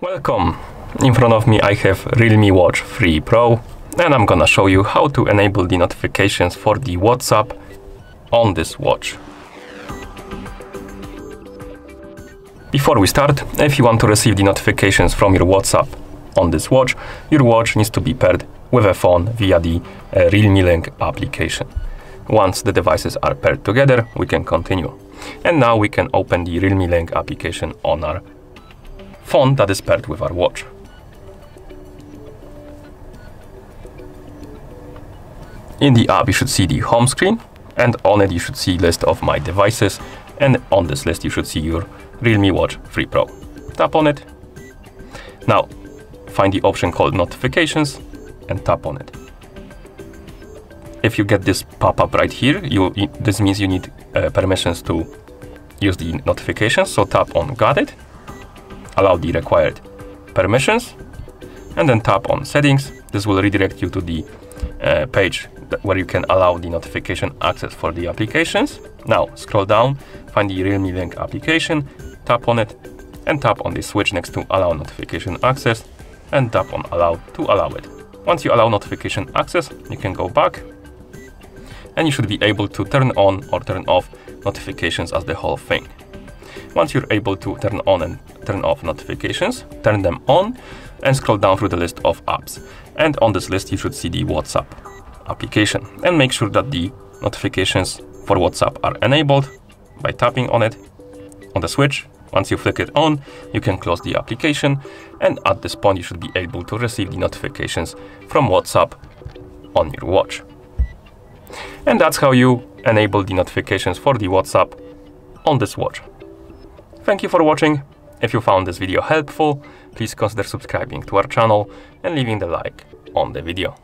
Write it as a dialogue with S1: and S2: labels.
S1: Welcome! In front of me I have Realme Watch 3 Pro and I'm gonna show you how to enable the notifications for the WhatsApp on this watch. Before we start, if you want to receive the notifications from your WhatsApp on this watch, your watch needs to be paired with a phone via the uh, Realme Link application. Once the devices are paired together, we can continue. And now we can open the Realme Link application on our phone that is paired with our watch. In the app, you should see the home screen, and on it you should see list of my devices, and on this list you should see your Realme Watch 3 Pro. Tap on it. Now, find the option called Notifications, and tap on it. If you get this pop-up right here, you, this means you need uh, permissions to use the notifications, so tap on Got it, allow the required permissions, and then tap on Settings. This will redirect you to the uh, page where you can allow the notification access for the applications. Now scroll down, find the Realme Link application, tap on it, and tap on the switch next to allow notification access, and tap on allow to allow it. Once you allow notification access, you can go back, and you should be able to turn on or turn off notifications as the whole thing. Once you're able to turn on and turn off notifications, turn them on and scroll down through the list of apps. And on this list, you should see the WhatsApp application and make sure that the notifications for WhatsApp are enabled by tapping on it on the switch. Once you flick it on, you can close the application and at this point you should be able to receive the notifications from WhatsApp on your watch. And that's how you enable the notifications for the WhatsApp on this watch. Thank you for watching. If you found this video helpful, please consider subscribing to our channel and leaving the like on the video.